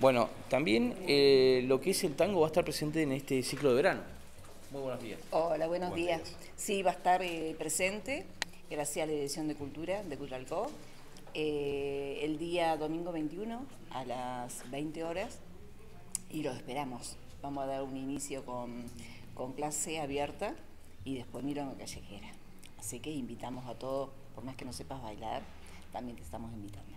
Bueno, también eh, lo que es el tango va a estar presente en este ciclo de verano. Muy buenos días. Hola, buenos, días. Sí, va a estar eh, presente, gracias a la Dirección de Cultura de Culralcó, eh, el día domingo 21 a las 20 horas y los esperamos. Vamos a dar un inicio con, con clase abierta y después Mirón Callejera. Así que invitamos a todos, por más que no sepas bailar, también te estamos invitando.